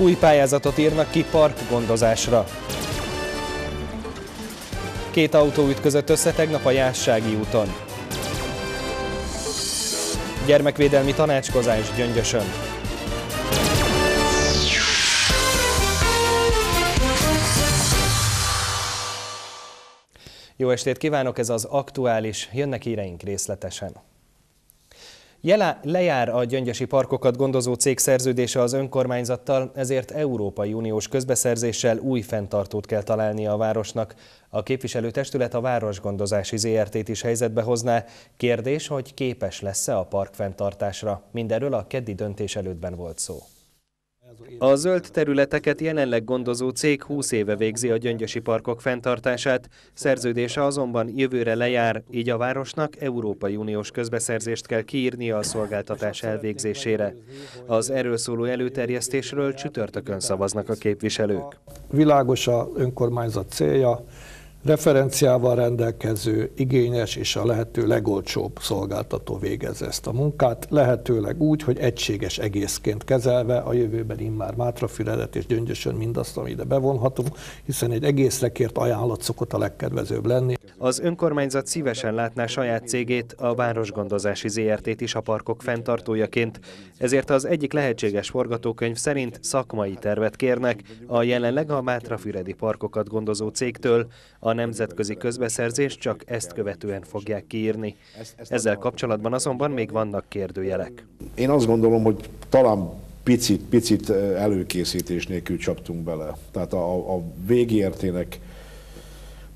Új pályázatot írnak ki parkgondozásra. Két autó ütközött össze tegnap a Jássági úton. Gyermekvédelmi tanácskozás Gyöngyösön. Jó estét kívánok, ez az aktuális, jönnek híreink részletesen. Jelá, lejár a gyöngyösi parkokat gondozó cég szerződése az önkormányzattal, ezért Európai Uniós közbeszerzéssel új fenntartót kell találnia a városnak. A képviselőtestület a városgondozási ZRT-t is helyzetbe hozná. Kérdés, hogy képes lesz-e a park fenntartásra. Mindenről a keddi döntés előttben volt szó. A zöld területeket jelenleg gondozó cég 20 éve végzi a gyöngyösi parkok fenntartását, szerződése azonban jövőre lejár, így a városnak Európai Uniós közbeszerzést kell kiírnia a szolgáltatás elvégzésére. Az erről szóló előterjesztésről csütörtökön szavaznak a képviselők. Világos a önkormányzat célja, referenciával rendelkező, igényes és a lehető legolcsóbb szolgáltató végezze ezt a munkát, lehetőleg úgy, hogy egységes egészként kezelve a jövőben immár Mátrafüredet és Gyöngyösön mindazt, ami ide bevonhatunk, hiszen egy egészre kért ajánlat szokott a legkedvezőbb lenni. Az önkormányzat szívesen látná saját cégét, a Városgondozási ZRT-t is a parkok fenntartójaként, ezért az egyik lehetséges forgatókönyv szerint szakmai tervet kérnek a jelenleg a Mátrafüredi parkokat gondozó cégtől, a nemzetközi közbeszerzés csak ezt követően fogják kiírni. Ezzel kapcsolatban azonban még vannak kérdőjelek. Én azt gondolom, hogy talán picit, picit előkészítés nélkül csaptunk bele. Tehát a, a végértének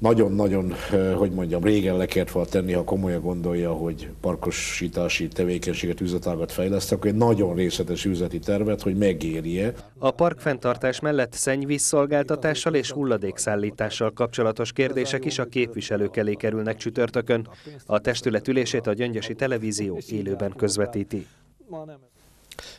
nagyon-nagyon, hogy mondjam, régen le kellett volna tenni, ha komolyan gondolja, hogy parkosítási tevékenységet, üzletágat fejleszt, akkor egy nagyon részletes üzleti tervet, hogy megérje. A parkfenntartás mellett szennyvízszolgáltatással és hulladékszállítással kapcsolatos kérdések is a képviselők elé kerülnek csütörtökön. A testület ülését a Gyöngyösi Televízió élőben közvetíti.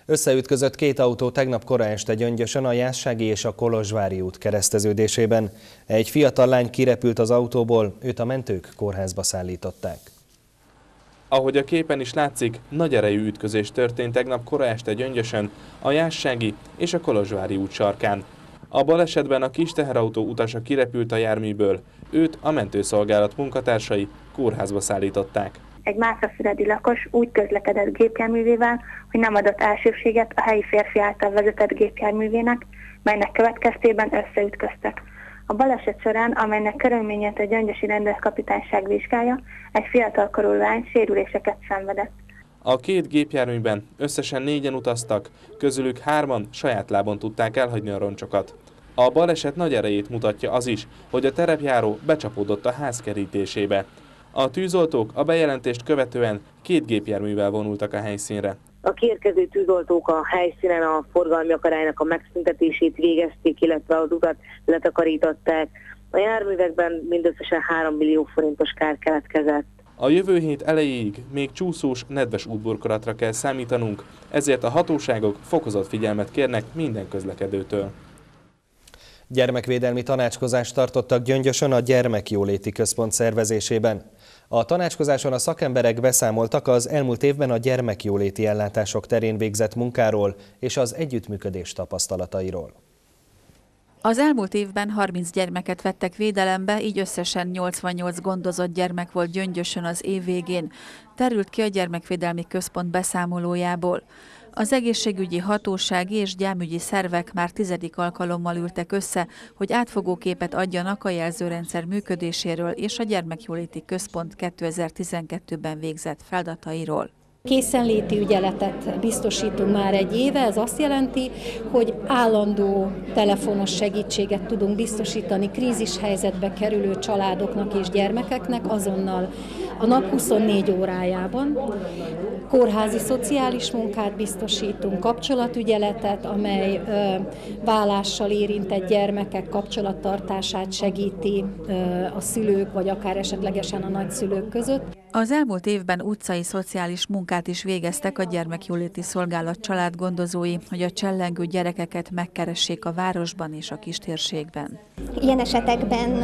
Összeütközött két autó tegnap korán este Gyöngyösön a Jássági és a Kolozsvári út kereszteződésében. Egy fiatal lány kirepült az autóból, őt a mentők kórházba szállították. Ahogy a képen is látszik, nagy erejű ütközés történt tegnap kora este Gyöngyösön, a Jássági és a Kolozsvári út sarkán. A balesetben a kis teherautó utasa kirepült a járműből, őt a mentőszolgálat munkatársai kórházba szállították egy Mátrafüredi lakos úgy közlekedett gépjárművével, hogy nem adott elsőbséget a helyi férfi által vezetett gépjárművének, melynek következtében összeütköztek. A baleset során, amelynek körülményét a gyöngyösi rendőrkapitányság vizsgálja, egy fiatalkorú lány sérüléseket szenvedett. A két gépjárműben összesen négyen utaztak, közülük hárman saját lábon tudták elhagyni a roncsokat. A baleset nagy erejét mutatja az is, hogy a terepjáró becsapódott a ház kerítésébe. A tűzoltók a bejelentést követően két gépjárművel vonultak a helyszínre. A kiérkező tűzoltók a helyszínen a forgalmi akarálynak a megszüntetését végezték, illetve az utat letakarították. A járművekben mindösszesen 3 millió forintos kár keletkezett. A jövő hét elejéig még csúszós, nedves útburkolatra kell számítanunk, ezért a hatóságok fokozott figyelmet kérnek minden közlekedőtől. Gyermekvédelmi tanácskozást tartottak Gyöngyösön a Gyermekjóléti Központ szervezésében. A tanácskozáson a szakemberek beszámoltak az elmúlt évben a gyermekjóléti ellátások terén végzett munkáról és az együttműködés tapasztalatairól. Az elmúlt évben 30 gyermeket vettek védelembe, így összesen 88 gondozott gyermek volt gyöngyösön az év végén. Terült ki a Gyermekvédelmi Központ beszámolójából. Az egészségügyi hatósági és gyámügyi szervek már tizedik alkalommal ültek össze, hogy átfogó képet adjanak a jelzőrendszer működéséről és a Gyermekjóléti Központ 2012-ben végzett feladatairól. Készenléti ügyeletet biztosítunk már egy éve, ez azt jelenti, hogy állandó telefonos segítséget tudunk biztosítani krízis helyzetbe kerülő családoknak és gyermekeknek azonnal a nap 24 órájában. Kórházi szociális munkát biztosítunk, kapcsolatügyeletet, amely vállással érintett gyermekek kapcsolattartását segíti a szülők, vagy akár esetlegesen a nagyszülők között. Az elmúlt évben utcai szociális munkát is végeztek a Gyermekjóléti Szolgálat családgondozói, hogy a csellengő gyerekeket megkeressék a városban és a kistérségben. Ilyen esetekben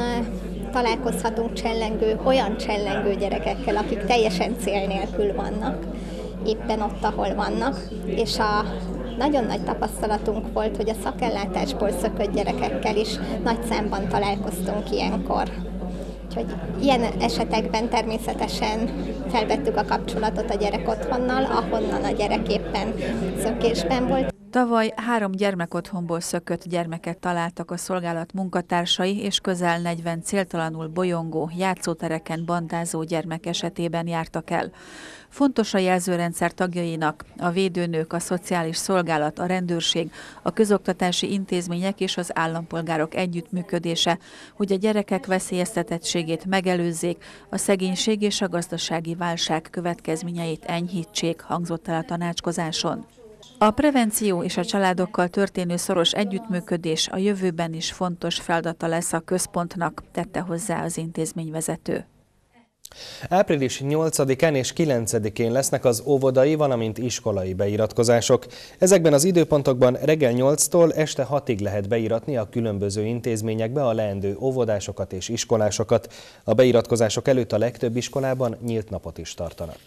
találkozhatunk csellengő, olyan csellengő gyerekekkel, akik teljesen cél nélkül vannak, éppen ott, ahol vannak, és a nagyon nagy tapasztalatunk volt, hogy a szakellátásból szökött gyerekekkel is nagy számban találkoztunk ilyenkor. Úgyhogy ilyen esetekben természetesen felvettük a kapcsolatot a gyerek otthonnal, ahonnan a gyerek éppen szökésben volt. Tavaly három gyermekotthonból szökött gyermeket találtak a szolgálat munkatársai, és közel 40 céltalanul bolyongó, játszótereken bandázó gyermek esetében jártak el. Fontos a jelzőrendszer tagjainak, a védőnők, a szociális szolgálat, a rendőrség, a közoktatási intézmények és az állampolgárok együttműködése, hogy a gyerekek veszélyeztetettségét megelőzzék, a szegénység és a gazdasági válság következményeit enyhítsék, hangzott el a tanácskozáson. A prevenció és a családokkal történő szoros együttműködés a jövőben is fontos feladata lesz a központnak, tette hozzá az intézményvezető. Április 8-án és 9-én lesznek az óvodai, valamint iskolai beiratkozások. Ezekben az időpontokban reggel 8-tól este 6-ig lehet beiratni a különböző intézményekbe a leendő óvodásokat és iskolásokat. A beiratkozások előtt a legtöbb iskolában nyílt napot is tartanak.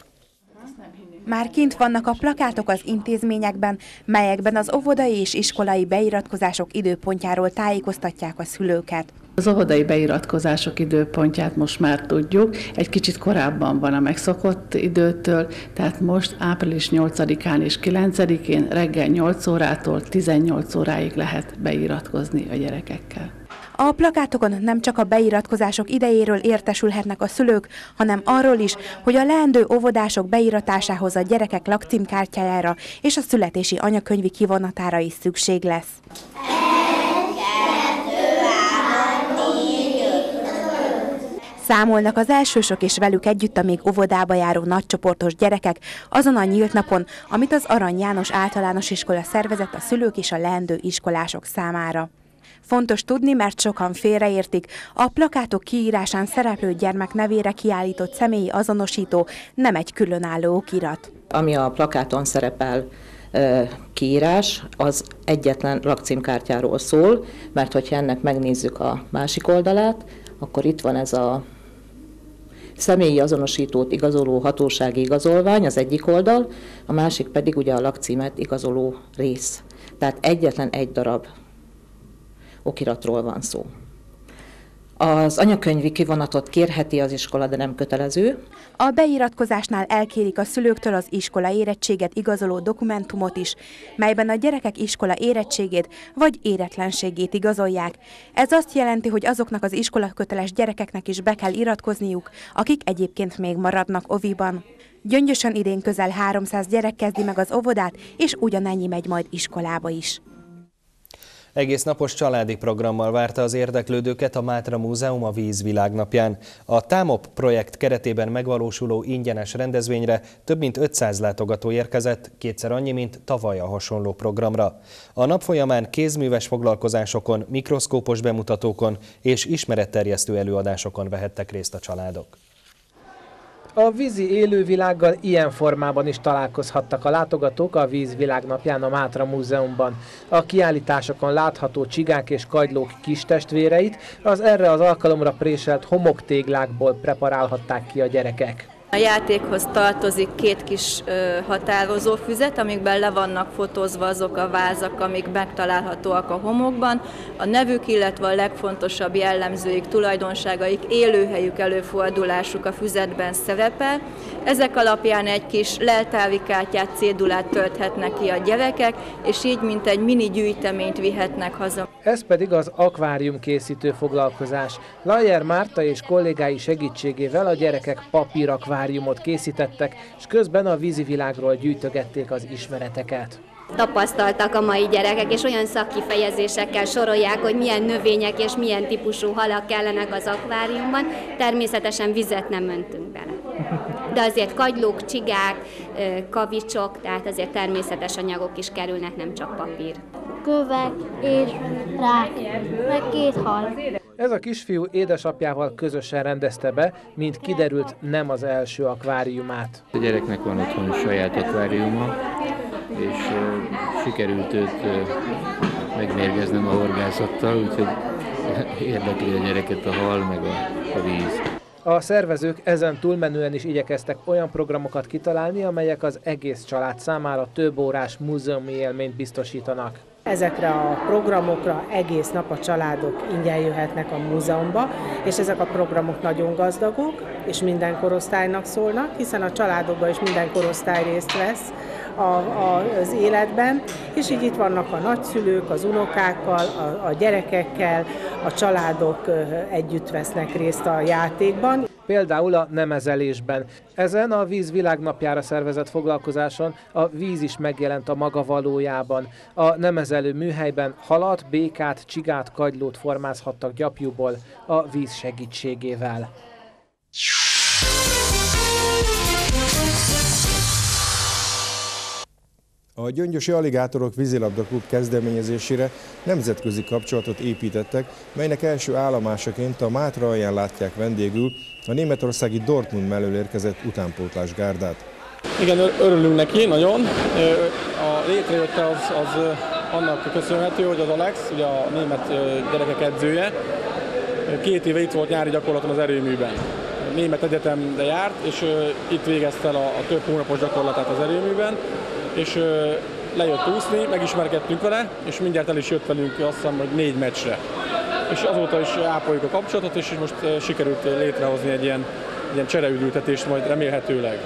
Már kint vannak a plakátok az intézményekben, melyekben az óvodai és iskolai beiratkozások időpontjáról tájékoztatják a szülőket. Az óvodai beiratkozások időpontját most már tudjuk, egy kicsit korábban van a megszokott időtől, tehát most április 8-án és 9-én reggel 8 órától 18 óráig lehet beiratkozni a gyerekekkel. A plakátokon nem csak a beiratkozások idejéről értesülhetnek a szülők, hanem arról is, hogy a leendő óvodások beiratásához a gyerekek lakcímkártyájára és a születési anyakönyvi kivonatára is szükség lesz. Számolnak az elsősök és velük együtt a még óvodába járó nagycsoportos gyerekek azon a nyílt napon, amit az Arany János általános iskola szervezett a szülők és a leendő iskolások számára. Fontos tudni, mert sokan félreértik, a plakátok kiírásán szereplő gyermek nevére kiállított személyi azonosító nem egy különálló okirat. Ami a plakáton szerepel kiírás, az egyetlen lakcímkártyáról szól, mert hogyha ennek megnézzük a másik oldalát, akkor itt van ez a személyi azonosítót igazoló hatósági igazolvány az egyik oldal, a másik pedig ugye a lakcímet igazoló rész. Tehát egyetlen egy darab okiratról van szó. Az anyakönyvi kivonatot kérheti az iskola, de nem kötelező. A beiratkozásnál elkérik a szülőktől az iskola érettséget igazoló dokumentumot is, melyben a gyerekek iskola érettségét vagy éretlenségét igazolják. Ez azt jelenti, hogy azoknak az iskola köteles gyerekeknek is be kell iratkozniuk, akik egyébként még maradnak oviban. Gyöngyösen idén közel 300 gyerek kezdi meg az óvodát, és ugyanennyi megy majd iskolába is. Egész napos családi programmal várta az érdeklődőket a Mátra Múzeum a Víz Világnapján. A TÁMOP projekt keretében megvalósuló ingyenes rendezvényre több mint 500 látogató érkezett, kétszer annyi, mint tavaly a hasonló programra. A nap folyamán kézműves foglalkozásokon, mikroszkópos bemutatókon és ismeretterjesztő előadásokon vehettek részt a családok. A vízi élővilággal ilyen formában is találkozhattak a látogatók a Víz Világnapján a Mátra Múzeumban. A kiállításokon látható csigák és kagylók kis testvéreit az erre az alkalomra préselt homoktéglákból preparálhatták ki a gyerekek. A játékhoz tartozik két kis határozó füzet, amikben le vannak fotózva azok a vázak, amik megtalálhatóak a homokban. A nevük, illetve a legfontosabb jellemzőik, tulajdonságaik, élőhelyük, előfordulásuk a füzetben szerepel. Ezek alapján egy kis leltávi kártyát, cédulát tölthetnek ki a gyerekek, és így mint egy mini gyűjteményt vihetnek haza. Ez pedig az akvárium készítő foglalkozás. Lajer Márta és kollégái segítségével a gyerekek papírakvárium akváriumot készítettek, és közben a vízi világról gyűjtögették az ismereteket tapasztaltak a mai gyerekek, és olyan szakkifejezésekkel sorolják, hogy milyen növények és milyen típusú halak kellenek az akváriumban. Természetesen vizet nem öntünk bele. De azért kagylók, csigák, kavicsok, tehát azért természetes anyagok is kerülnek, nem csak papír. Kövek és rák, meg két hal. Ez a kisfiú édesapjával közösen rendezte be, mint kiderült nem az első akváriumát. A gyereknek van otthon saját akváriuma, és uh, sikerült őt uh, megmérgeznem a horgászattal, úgyhogy érdekli a gyereket a hal meg a, a víz. A szervezők ezen túlmenően is igyekeztek olyan programokat kitalálni, amelyek az egész család számára több órás múzeumi élményt biztosítanak. Ezekre a programokra egész nap a családok ingyen jöhetnek a múzeumba, és ezek a programok nagyon gazdagok, és minden korosztálynak szólnak, hiszen a családokban is minden korosztály részt vesz a, a, az életben, és így itt vannak a nagyszülők, az unokákkal, a, a gyerekekkel, a családok együtt vesznek részt a játékban például a nemezelésben. Ezen a víz világnapjára szervezett foglalkozáson a víz is megjelent a maga valójában. A nemezelő műhelyben halat, békát, csigát, kagylót formázhattak gyapjúból a víz segítségével. A Gyöngyösi Aligátorok vízilabda klub kezdeményezésére nemzetközi kapcsolatot építettek, melynek első állomásaként a Mátra alján látják vendégül a németországi Dortmund mellől érkezett utánpótlás gárdát. Igen, örülünk neki nagyon. A létrejötte az, az annak köszönhető, hogy az Alex, ugye a német gyerekek edzője, két éve itt volt nyári gyakorlaton az erőműben. Német egyetemre járt, és itt végezte el a, a több hónapos gyakorlatát az erőműben, és lejött úszni, megismerkedtünk vele, és mindjárt el is jött velünk azt hiszem, hogy négy meccsre. És azóta is ápoljuk a kapcsolatot, és most sikerült létrehozni egy ilyen, ilyen csereüdültetést majd remélhetőleg.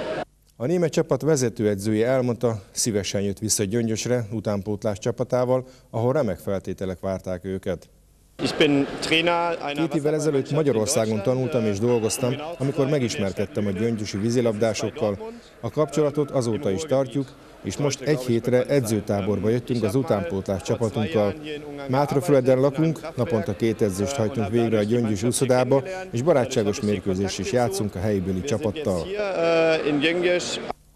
A német csapat vezetőedzője elmondta, szívesen jött vissza Gyöngyösre utánpótlás csapatával, ahol remek feltételek várták őket. Két évvel ezelőtt Magyarországon tanultam és dolgoztam, amikor megismerkedtem a gyöngyösi vízilabdásokkal. A kapcsolatot azóta is tartjuk, és most egy hétre edzőtáborba jöttünk az utánpótlás csapatunkkal. Mátraföleden lakunk, naponta két edzést hajtunk végre a gyöngyös úszodába, és barátságos mérkőzés is játszunk a helybéli csapattal.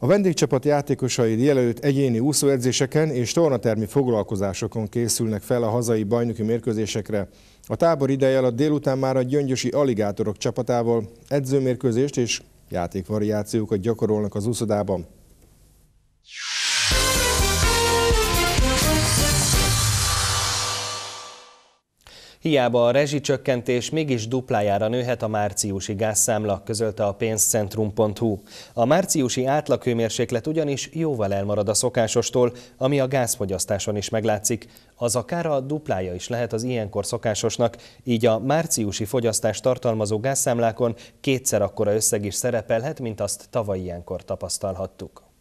A vendégcsapat játékosai délelőtt egyéni úszóedzéseken és tornatermi foglalkozásokon készülnek fel a hazai bajnoki mérkőzésekre. A tábor ideje alatt délután már a gyöngyösi aligátorok csapatával edzőmérkőzést és játékvariációkat gyakorolnak az úszodában. Hiába a rezsicsökkentés mégis duplájára nőhet a márciusi gázszámla, közölte a pénzcentrum.hu. A márciusi átlaghőmérséklet ugyanis jóval elmarad a szokásostól, ami a gázfogyasztáson is meglátszik. Az akár a duplája is lehet az ilyenkor szokásosnak, így a márciusi fogyasztást tartalmazó gázszámlákon kétszer akkora összeg is szerepelhet, mint azt tavaly ilyenkor tapasztalhattuk.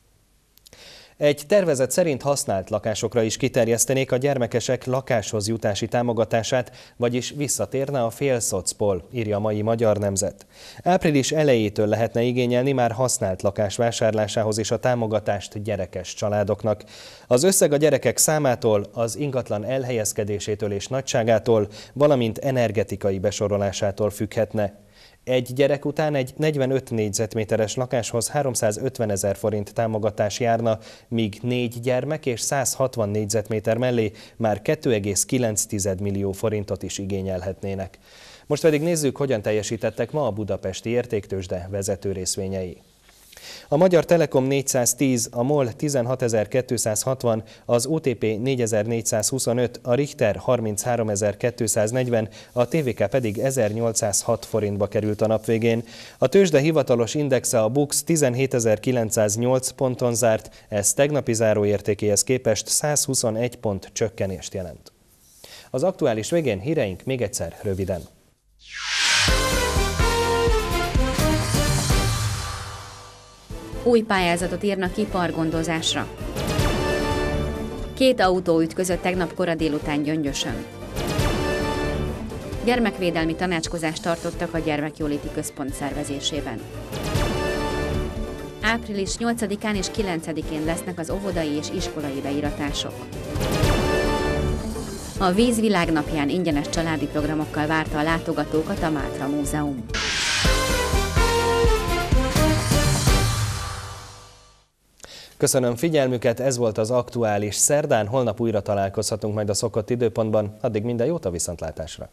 Egy tervezet szerint használt lakásokra is kiterjesztenék a gyermekesek lakáshoz jutási támogatását, vagyis visszatérne a félszocpol, írja a mai Magyar Nemzet. Április elejétől lehetne igényelni már használt lakás vásárlásához is a támogatást gyerekes családoknak. Az összeg a gyerekek számától, az ingatlan elhelyezkedésétől és nagyságától, valamint energetikai besorolásától függhetne. Egy gyerek után egy 45 négyzetméteres lakáshoz 350 ezer forint támogatás járna, míg négy gyermek és 160 négyzetméter mellé már 2,9 millió forintot is igényelhetnének. Most pedig nézzük, hogyan teljesítettek ma a budapesti értéktősde vezető részvényei. A Magyar Telekom 410, a MOL 16260, az OTP 4425, a Richter 33240, a TVK pedig 1806 forintba került a nap végén. A tőzsde hivatalos indexe a BUX 17908 ponton zárt, ez tegnapi záróértékéhez képest 121 pont csökkenést jelent. Az aktuális végén híreink még egyszer röviden. Új pályázatot írnak ki pargondozásra. Két autó ütközött tegnap kora délután Gyöngyösön. Gyermekvédelmi tanácskozást tartottak a Gyermekjóléti Központ szervezésében. Április 8-án és 9-én lesznek az óvodai és iskolai beíratások. A Víz világnapján ingyenes családi programokkal várta a látogatókat a Mátra Múzeum. Köszönöm figyelmüket, ez volt az aktuális szerdán, holnap újra találkozhatunk majd a szokott időpontban, addig minden jót a viszontlátásra!